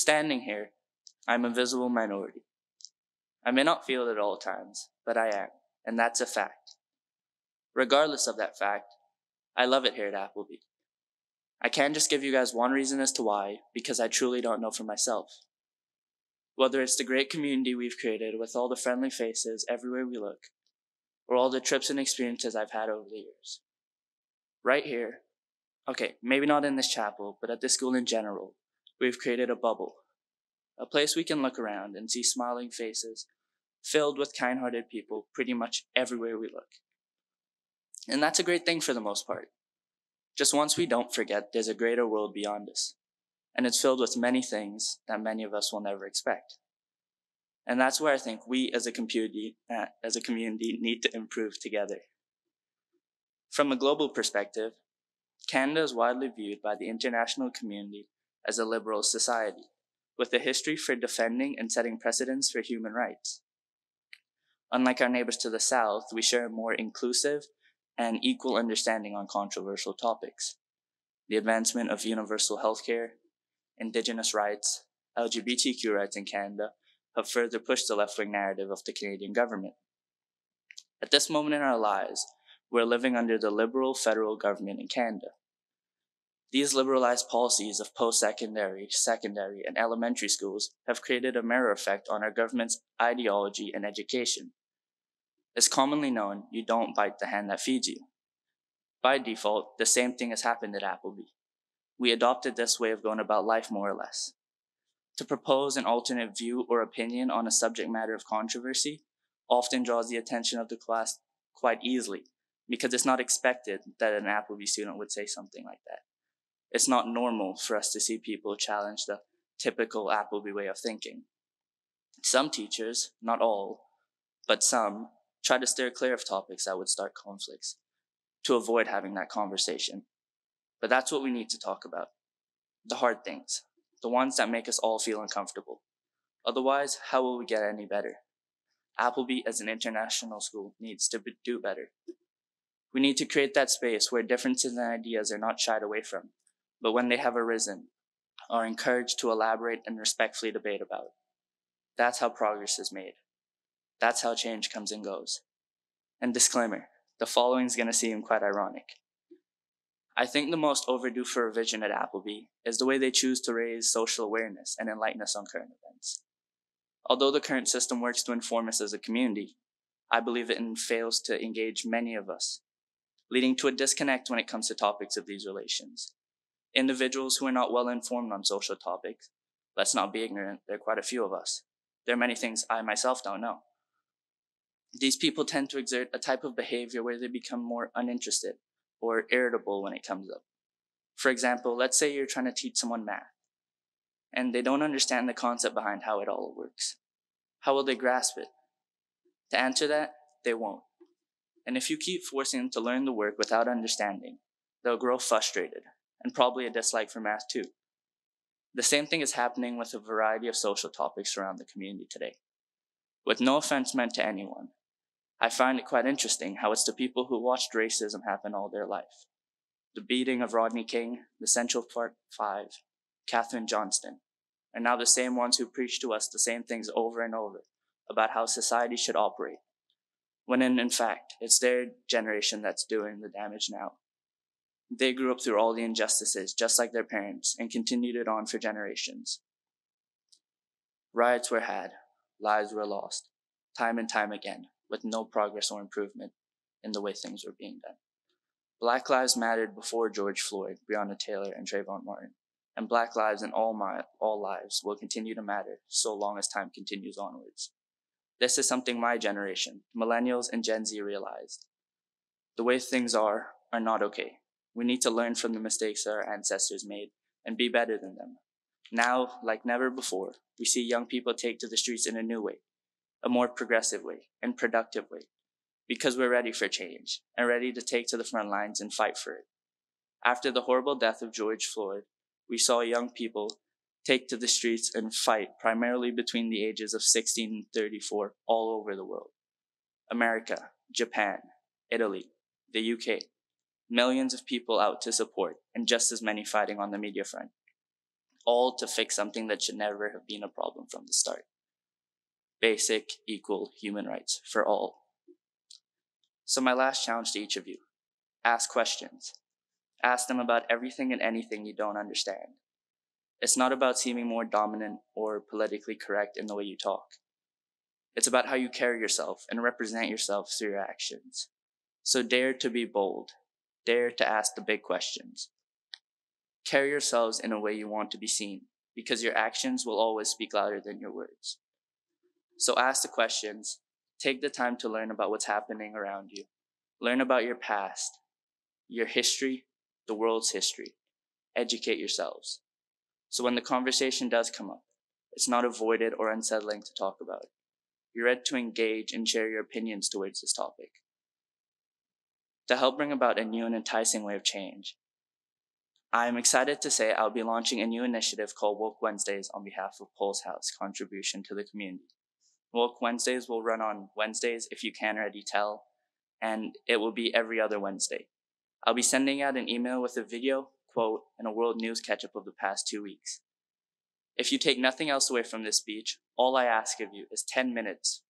Standing here, I'm a visible minority. I may not feel it at all times, but I am, and that's a fact. Regardless of that fact, I love it here at Appleby. I can't just give you guys one reason as to why, because I truly don't know for myself. Whether it's the great community we've created with all the friendly faces everywhere we look, or all the trips and experiences I've had over the years. Right here, okay, maybe not in this chapel, but at this school in general, we've created a bubble, a place we can look around and see smiling faces filled with kind hearted people pretty much everywhere we look. And that's a great thing for the most part. Just once we don't forget there's a greater world beyond us, and it's filled with many things that many of us will never expect. And that's where I think we as a community, uh, as a community need to improve together. From a global perspective, Canada is widely viewed by the international community as a liberal society, with a history for defending and setting precedents for human rights. Unlike our neighbors to the south, we share a more inclusive and equal understanding on controversial topics. The advancement of universal healthcare, Indigenous rights, LGBTQ rights in Canada have further pushed the left wing narrative of the Canadian government. At this moment in our lives, we're living under the liberal federal government in Canada. These liberalized policies of post secondary, secondary, and elementary schools have created a mirror effect on our government's ideology and education. It's commonly known you don't bite the hand that feeds you. By default, the same thing has happened at Appleby. We adopted this way of going about life more or less. To propose an alternate view or opinion on a subject matter of controversy often draws the attention of the class quite easily because it's not expected that an Appleby student would say something like that. It's not normal for us to see people challenge the typical Appleby way of thinking. Some teachers, not all, but some, try to steer clear of topics that would start conflicts to avoid having that conversation. But that's what we need to talk about the hard things, the ones that make us all feel uncomfortable. Otherwise, how will we get any better? Appleby, as an international school, needs to do better. We need to create that space where differences and ideas are not shied away from, but when they have arisen, are encouraged to elaborate and respectfully debate about. That's how progress is made. That's how change comes and goes. And disclaimer the following is going to seem quite ironic. I think the most overdue for revision at Appleby is the way they choose to raise social awareness and enlighten us on current events. Although the current system works to inform us as a community, I believe it fails to engage many of us, leading to a disconnect when it comes to topics of these relations. Individuals who are not well informed on social topics, let's not be ignorant, there are quite a few of us. There are many things I myself don't know. These people tend to exert a type of behavior where they become more uninterested or irritable when it comes up. For example, let's say you're trying to teach someone math and they don't understand the concept behind how it all works. How will they grasp it? To answer that, they won't. And if you keep forcing them to learn the work without understanding, they'll grow frustrated and probably a dislike for math too. The same thing is happening with a variety of social topics around the community today. With no offense meant to anyone, I find it quite interesting how it's the people who watched racism happen all their life. The beating of Rodney King, the Central Park Five, Katherine Johnston, are now the same ones who preach to us the same things over and over about how society should operate, when in, in fact, it's their generation that's doing the damage now. They grew up through all the injustices, just like their parents, and continued it on for generations. Riots were had, lives were lost, time and time again, with no progress or improvement in the way things were being done. Black lives mattered before George Floyd, Breonna Taylor, and Trayvon Martin, and black lives and all, my, all lives will continue to matter so long as time continues onwards. This is something my generation, millennials and Gen Z, realized. The way things are are not okay. We need to learn from the mistakes our ancestors made and be better than them. Now, like never before, we see young people take to the streets in a new way, a more progressive way and productive way because we're ready for change and ready to take to the front lines and fight for it. After the horrible death of George Floyd, we saw young people take to the streets and fight primarily between the ages of 16 and 34 all over the world. America, Japan, Italy, the UK, millions of people out to support and just as many fighting on the media front. all to fix something that should never have been a problem from the start. Basic, equal human rights for all. So, my last challenge to each of you ask questions. Ask them about everything and anything you don't understand. It's not about seeming more dominant or politically correct in the way you talk. It's about how you carry yourself and represent yourself through your actions. So dare to be bold. Dare to ask the big questions. Carry yourselves in a way you want to be seen, because your actions will always speak louder than your words. So ask the questions. Take the time to learn about what's happening around you. Learn about your past, your history, the world's history. Educate yourselves. So when the conversation does come up, it's not avoided or unsettling to talk about. You're ready to engage and share your opinions towards this topic. To help bring about a new and enticing way of change, I am excited to say I'll be launching a new initiative called Woke Wednesdays on behalf of Powell's House contribution to the community. Woke Wednesdays will run on Wednesdays if you can already tell, and it will be every other Wednesday. I'll be sending out an email with a video, quote, and a world news catch up of the past two weeks. If you take nothing else away from this speech, all I ask of you is 10 minutes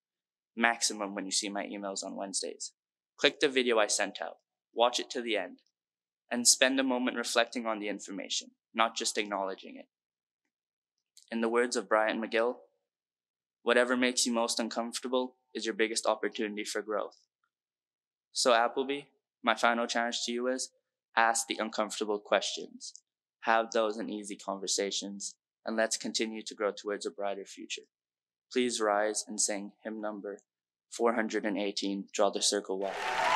maximum when you see my emails on Wednesdays. Click the video I sent out, watch it to the end, and spend a moment reflecting on the information, not just acknowledging it. In the words of Bryant McGill, whatever makes you most uncomfortable is your biggest opportunity for growth. So, Appleby, my final challenge to you is ask the uncomfortable questions, have those and easy conversations, and let's continue to grow towards a brighter future. Please rise and sing hymn number 418, Draw the Circle Wide.